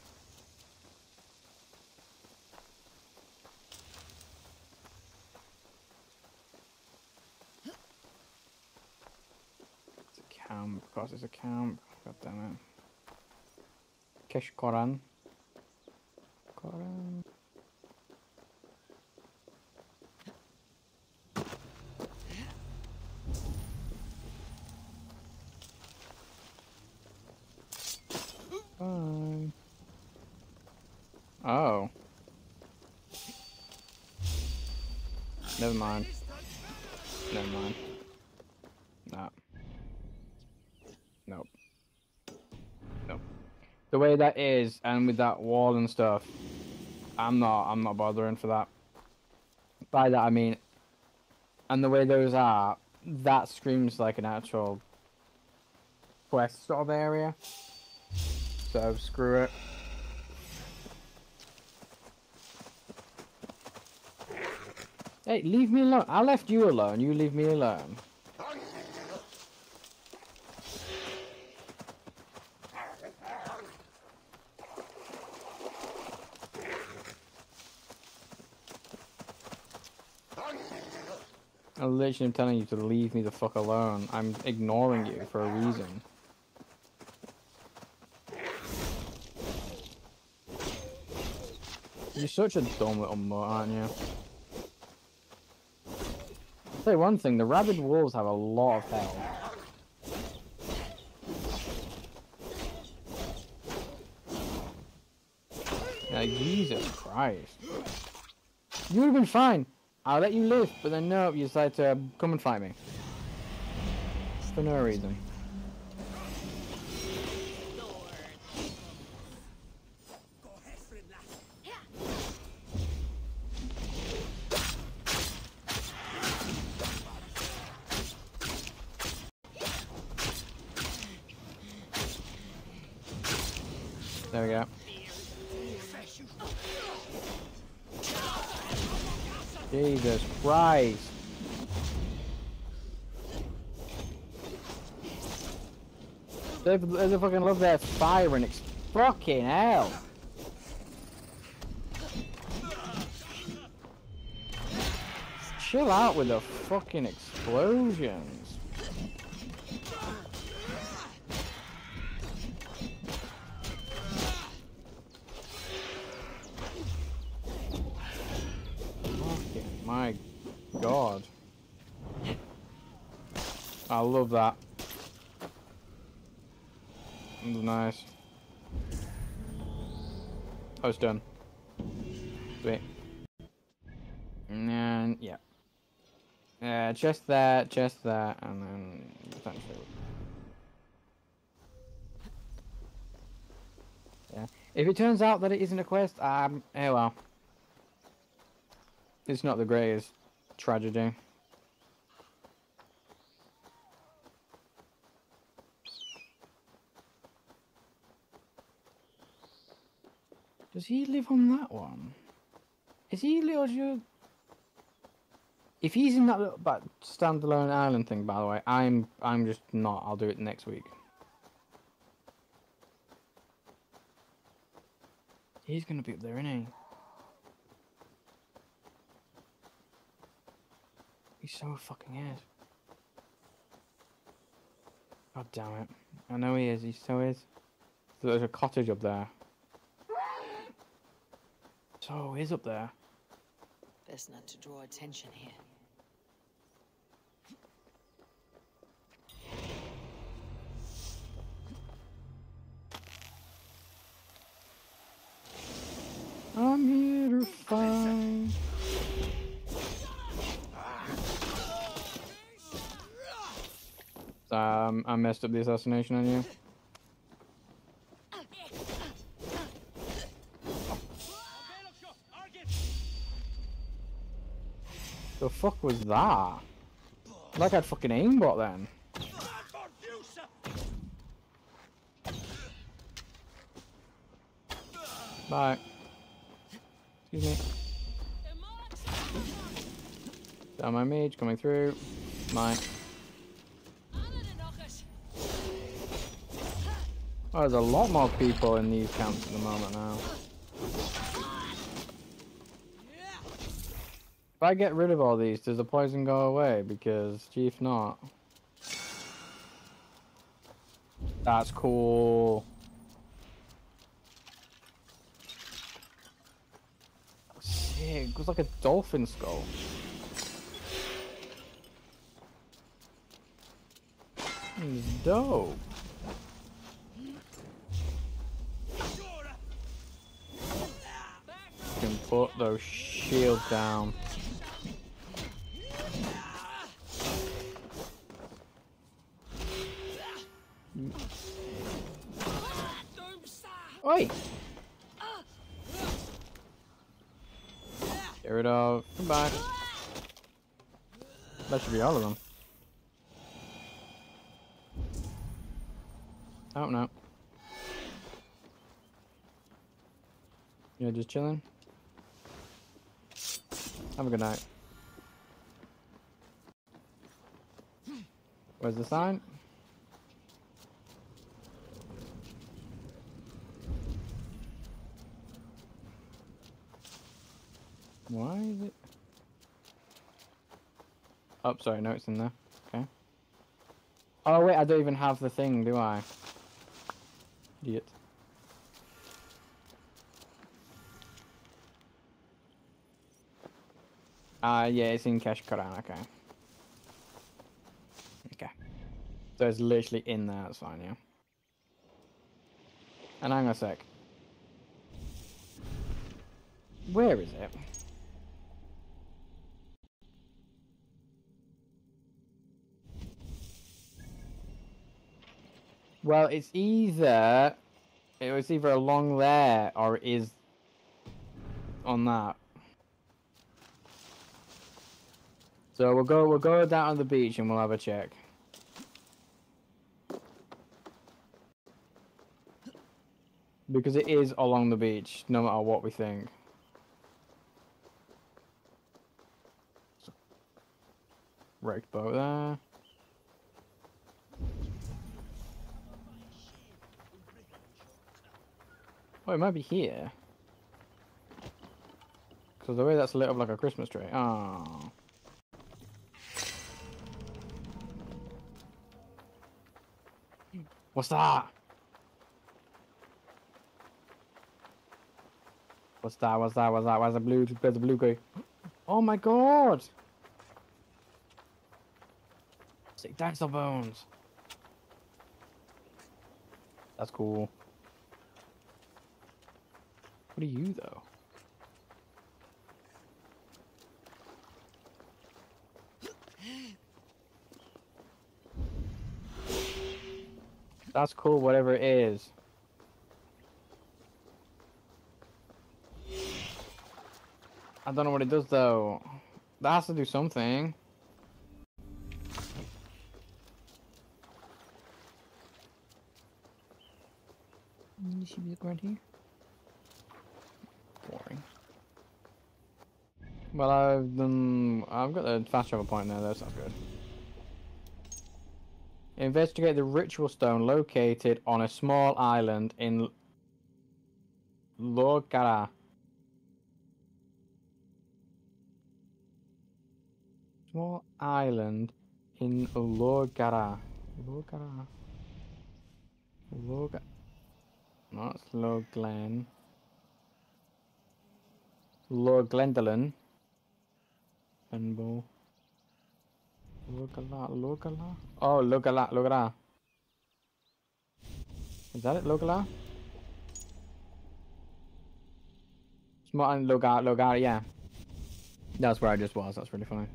It's a course, it's a camp. God damn it. Kesh Koran. Koran. Fine. Oh. Never mind. Never mind. No. Nope. Nope. The way that is, and with that wall and stuff, I'm not. I'm not bothering for that. By that I mean, and the way those are, that screams like an actual quest sort of area. So screw it. Hey, leave me alone. I left you alone. You leave me alone. I literally am telling you to leave me the fuck alone. I'm ignoring you for a reason. You're such a dumb little mutt, aren't you? I'll tell you one thing, the rabid wolves have a lot of health. Yeah, Jesus Christ. You would have been fine. I'll let you live, but then no, you decide to um, come and fight me. For no reason. There we go. Jesus Christ. They, they fucking love their fire and it's fucking hell. Chill out with the fucking explosions. Fucking my god. I love that. Nice. Oh, it's done. Sweet. And yeah. Yeah, just that, just that, and then potentially. Yeah. If it turns out that it isn't a quest, um, oh well. It's not the greatest tragedy. Does he live on that one? Is he little? If he's in that little but standalone island thing, by the way, I'm I'm just not. I'll do it next week. He's gonna be up there, isn't he? He's so fucking is. God damn it! I know he is. He so is. There's a cottage up there. So he's up there. Best not to draw attention here. I'm here to find. Um, I messed up the assassination on you. The fuck was that? Like I'd fucking aimbot then. Bye. Excuse me. Down my mage coming through. Mine. Oh, there's a lot more people in these camps at the moment now. If I get rid of all these, does the poison go away? Because, if not... That's cool. Sick. It was like a dolphin skull. It's dope. can put those shields down. Come back. That should be all of them. Oh no. Yeah, just chilling. Have a good night. Where's the sign? Why is it? Oh, sorry, no, it's in there. Okay. Oh, wait, I don't even have the thing, do I? Idiot. Uh, yeah, it's in Coran, okay. Okay. So it's literally in there, that's fine, yeah. And hang on a sec. Where is it? Well, it's either it was either along there or it is on that. So we'll go we'll go down on the beach and we'll have a check. Because it is along the beach, no matter what we think. Wrecked boat there. Oh, it might be here. Because the way that's lit up like a Christmas tree. Oh. What's that? What's that? What's that? What's that? Where's the blue? Where's the blue guy? Oh my god! Sick dinosaur bones. That's cool. What are you though? That's cool, whatever it is. I don't know what it does though. That has to do something. You should be right here. Well, I've done. I've got the fast travel point now. That sounds good. Investigate the ritual stone located on a small island in Logara. Small island in Logara. Logara. Log. Not Loglen. Lord Glendalen. Fenbo. Logala, Logala? Oh, Logala, Logala. Is that it, Logala? Small and Logar, Logar, yeah. That's where I just was, that's really funny.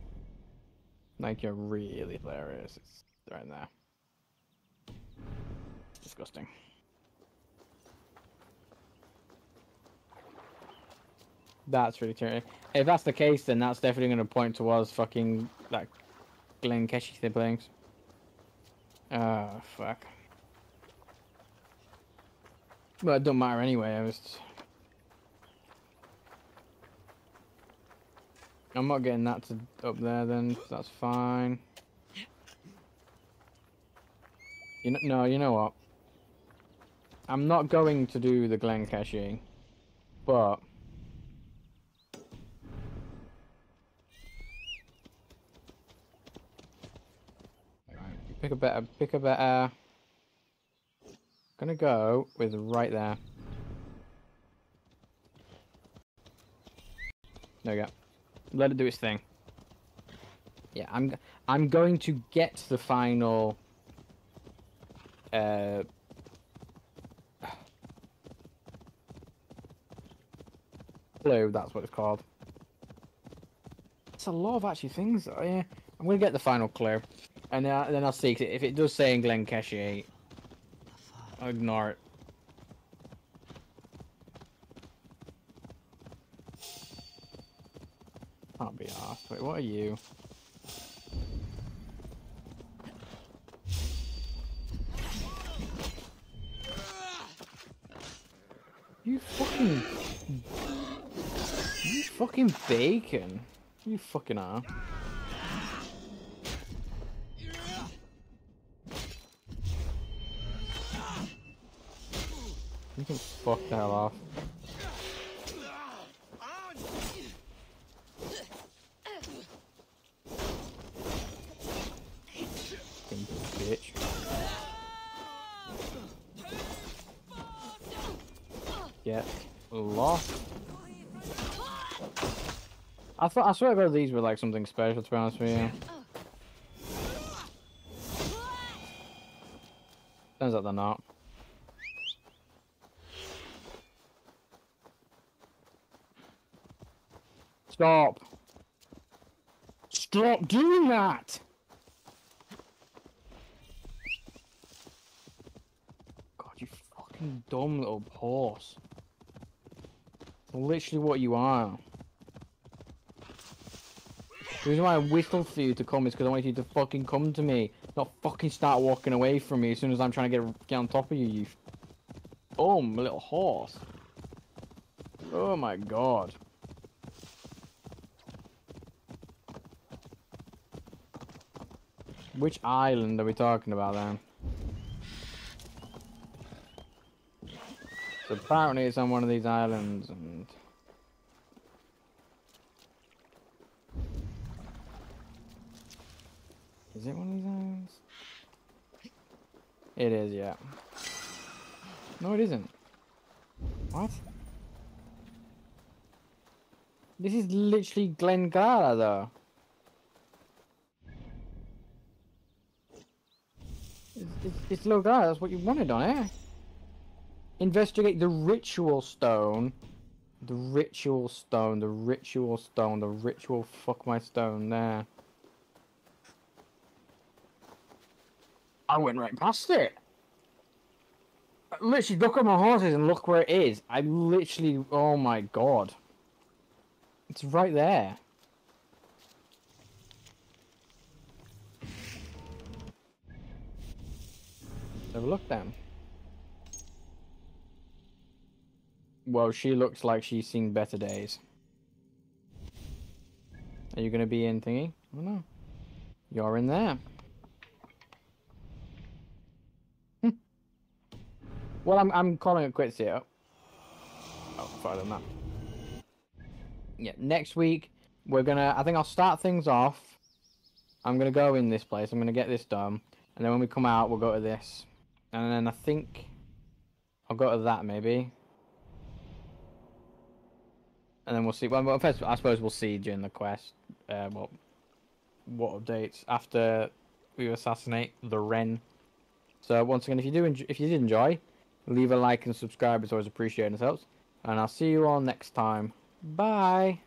Like, you're really hilarious. It's right there. Disgusting. That's really terrible. If that's the case, then that's definitely going to point towards fucking, like, Glen Keshi siblings. Oh, fuck. Well, it don't matter anyway, I was... I'm not getting that to up there then, so that's fine. You know, no, you know what? I'm not going to do the Glen Keshi, but... Pick a better, pick a better... Gonna go with right there. There we go. Let it do its thing. Yeah, I'm I'm going to get the final uh clue, that's what it's called. It's a lot of actually things though, yeah. I'm gonna get the final clue. And then, I, then I'll see if it does say in Glen Keshi, I'll ignore it. Can't be asked. Wait, what are you? You fucking... You fucking bacon. You fucking are. You can fuck the hell off. Get lost. I thought I swear God these were like something special to be honest with you. Turns out they're not. Stop. Stop doing that! God, you fucking dumb little horse. Literally what you are. The reason why I whistled for you to come is because I want you to fucking come to me. Not fucking start walking away from me as soon as I'm trying to get, get on top of you, you Oh, my little horse. Oh my god. Which island are we talking about then? So apparently it's on one of these islands and... Is it one of these islands? It is, yeah. No, it isn't. What? This is literally Glengala, though. It's, it's, it's Logara, that's what you wanted on it. Investigate the ritual stone. The ritual stone, the ritual stone, the ritual fuck my stone there. I went right past it. Literally, look at my horses and look where it is. I literally, oh my god. It's right there. Have a look then. Well, she looks like she's seen better days. Are you gonna be in thingy? I don't know. You're in there. Hmm. well, I'm I'm calling it quits here. Oh, further than that. Yeah, next week we're gonna. I think I'll start things off. I'm gonna go in this place. I'm gonna get this done, and then when we come out, we'll go to this, and then I think I'll go to that maybe and then we'll see. Well, first, I suppose we'll see during the quest. Uh, what what updates after we assassinate the Wren. So once again, if you do, enjoy, if you did enjoy, leave a like and subscribe. It's always appreciated. It helps. And I'll see you all next time. Bye.